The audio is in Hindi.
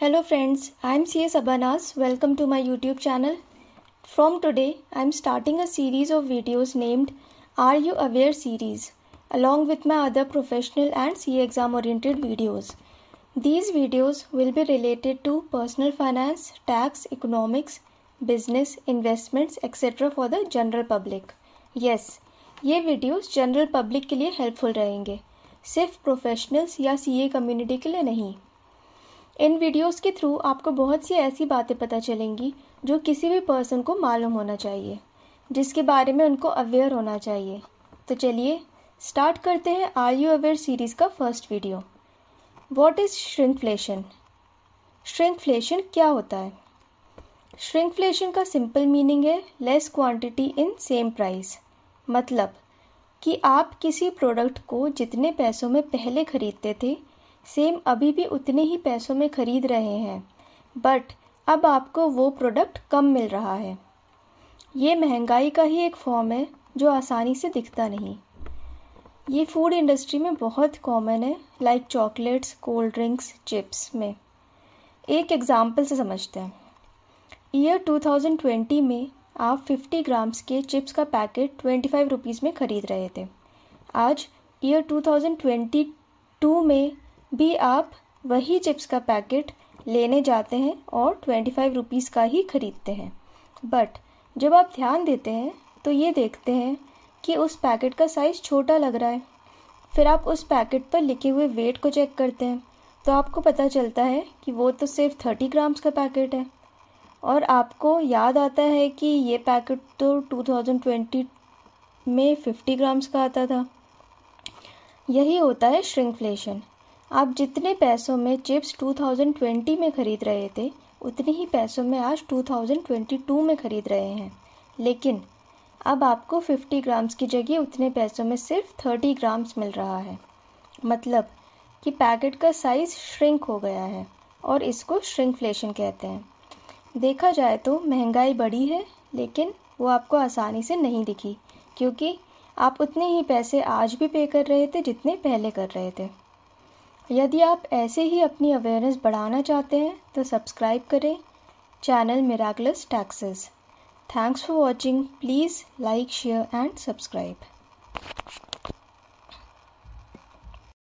Hello friends I am C S अबानास welcome to my YouTube channel from today I am starting a series of videos named are you aware series along with my other professional and C exam oriented videos these videos will be related to personal finance tax economics business investments etcetera for the general public yes ये वीडियोज़ जनरल पब्लिक के लिए हेल्पफुल रहेंगे, सिर्फ़ प्रोफेशनल्स या सी ए कम्यूनिटी के लिए नहीं इन वीडियोस के थ्रू आपको बहुत सी ऐसी बातें पता चलेंगी जो किसी भी पर्सन को मालूम होना चाहिए, जिसके बारे में उनको अवेयर होना चाहिए। तो चलिए स्टार्ट करते हैं आर यू अवेयर सीरीज़ का first video what is shrinkflation shrinkflation क्या होता है? श्रिंकफ्लेशन का सिंपल मीनिंग है less quantity in same price मतलब कि आप किसी प्रोडक्ट को जितने पैसों में पहले ख़रीदते थे सेम अभी भी उतने ही पैसों में ख़रीद रहे हैं। बट अब आपको वो प्रोडक्ट कम मिल रहा है। ये महँगाई का ही एक फॉर्म है, जो आसानी से दिखता नहीं। ये फ़ूड इंडस्ट्री में बहुत कॉमन है like chocolates cold drinks chips में। एक एग्ज़ाम्पल से समझते हैं। ईयर 2020 में आप 50 ग्राम्स के चिप्स का पैकेट 25 रुपीज़ में ख़रीद रहे थे। आज ईयर 2022 में भी आप वही चिप्स का पैकेट लेने जाते हैं और 25 रुपीज़ का ही ख़रीदते हैं। बट जब आप ध्यान देते हैं तो ये देखते हैं कि उस पैकेट का साइज़ छोटा लग रहा है। फिर आप उस पैकेट पर लिखे हुए वेट को चेक करते हैं। तो आपको पता चलता है कि वो तो सिर्फ़ थर्टी ग्राम्स का पैकेट है। और आपको याद आता है कि ये पैकेट तो 2020 में 50 ग्राम्स का आता था। यही होता है श्रिंकफ्लेशन आप जितने पैसों में चिप्स 2020 में ख़रीद रहे थे, उतने ही पैसों में आज 2022 में ख़रीद रहे हैं। लेकिन, अब आपको 50 ग्राम्स की जगह उतने पैसों में सिर्फ़ 30 ग्राम्स मिल रहा है। मतलब कि पैकेट का साइज़ श्रिंक हो गया है और इसको श्रिंकफ्लेशन कहते हैं। देखा जाए तो महँगाई बढ़ी है, लेकिन वो आपको आसानी से नहीं दिखी, क्योंकि आप उतने ही पैसे आज भी पे कर रहे थे जितने पहले कर रहे थे। यदि आप ऐसे ही अपनी अवेयरनेस बढ़ाना चाहते हैं तो सब्सक्राइब करें चैनल मेरागलस taxes thanks for watching please like share and subscribe